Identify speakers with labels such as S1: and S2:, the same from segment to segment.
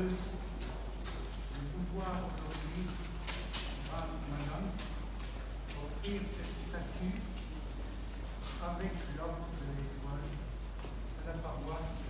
S1: Le pouvoir aujourd'hui, grâce à Madame, offrir cette statue avec l'homme de l'étoile à la paroisse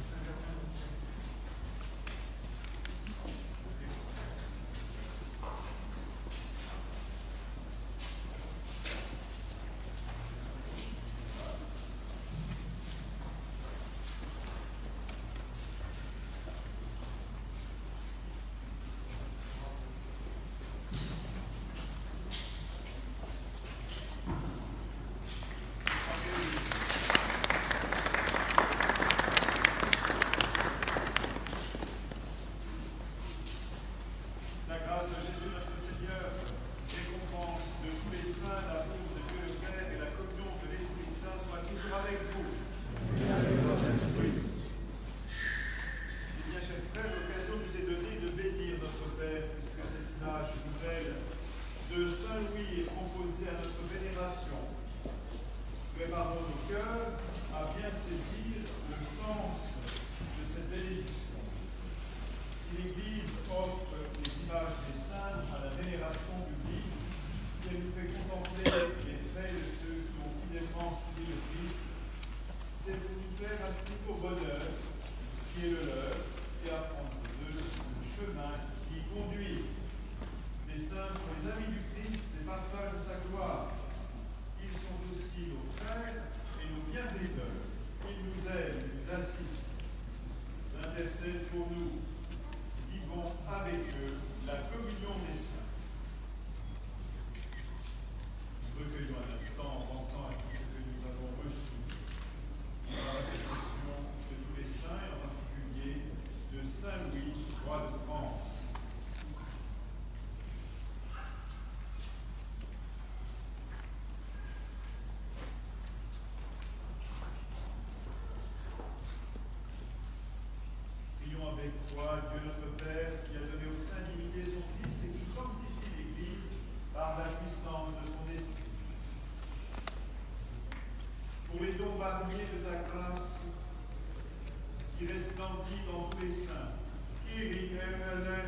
S2: pour nous. Vivons avec eux la communion des saints. Dieu notre Père, qui a donné au sein illimité son Fils et qui sanctifie l'Église par la puissance de son esprit. Pour les dons variés de ta grâce, qui resplendit dans tous les saints, qui éternel,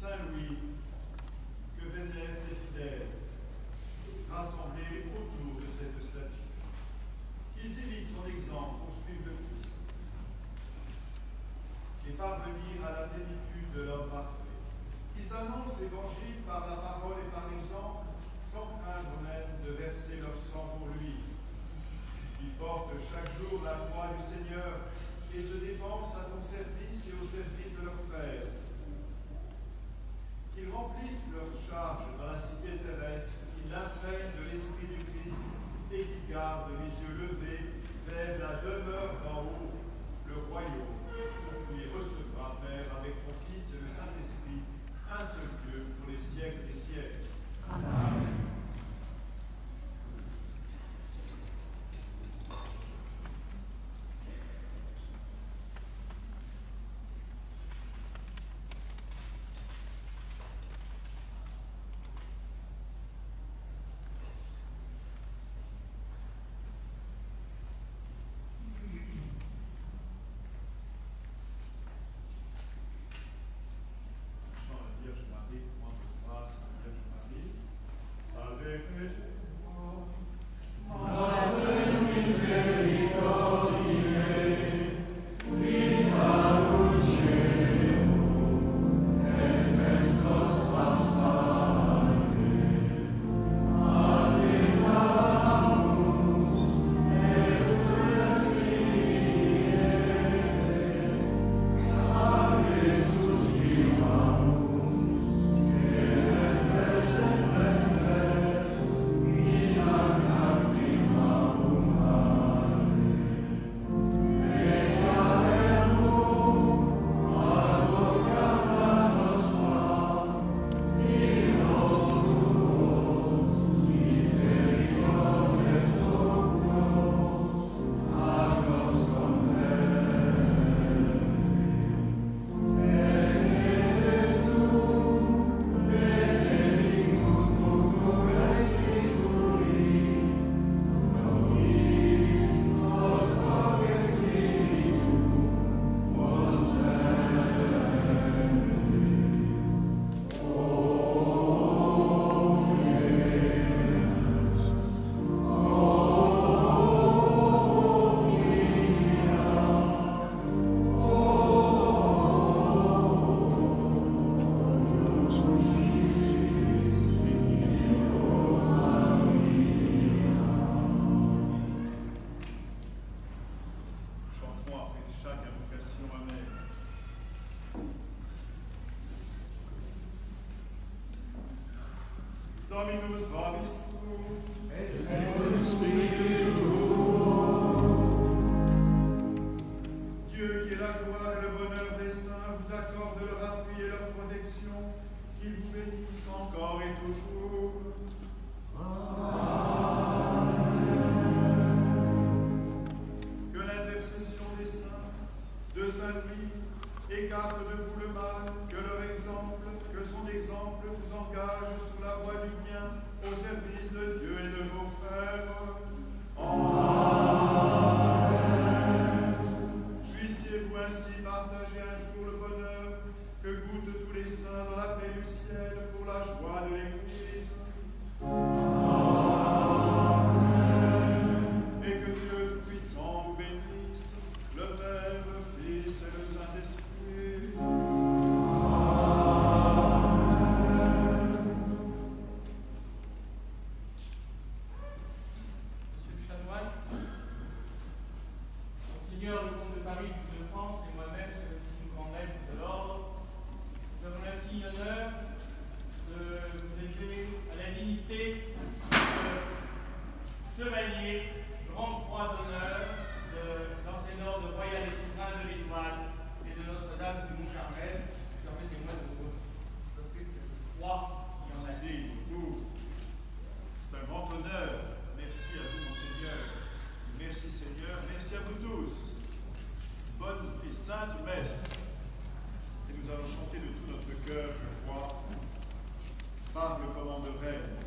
S2: Saint-Louis, que vénèrent les fidèles, rassemblés autour de cette statue? Qu'ils imitent son exemple pour suivre le Christ et parvenir à la plénitude de l'homme parfait. Ils annoncent l'Évangile par la parole et par l'exemple, sans craindre même de verser leur sang pour lui. Ils portent chaque jour la croix du Seigneur et se dépensent à ton service et au service de leur Père ils remplissent leur charge dans la cité terrestre, ils l'imprègnent de l'Esprit du Christ et qui gardent les yeux levés écarte de vous le mal, que leur exemple, que son exemple vous engage sur la voie du bien au service de Dieu et de vos frères. Par le commandement